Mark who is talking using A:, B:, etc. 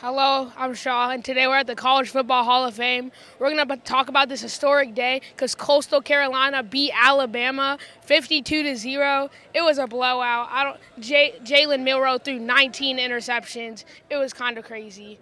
A: Hello, I'm Shaw, and today we're at the College Football Hall of Fame. We're going to talk about this historic day because Coastal Carolina beat Alabama 52 to zero. It was a blowout. I don't. Jalen Milroe threw 19 interceptions. It was kind of crazy.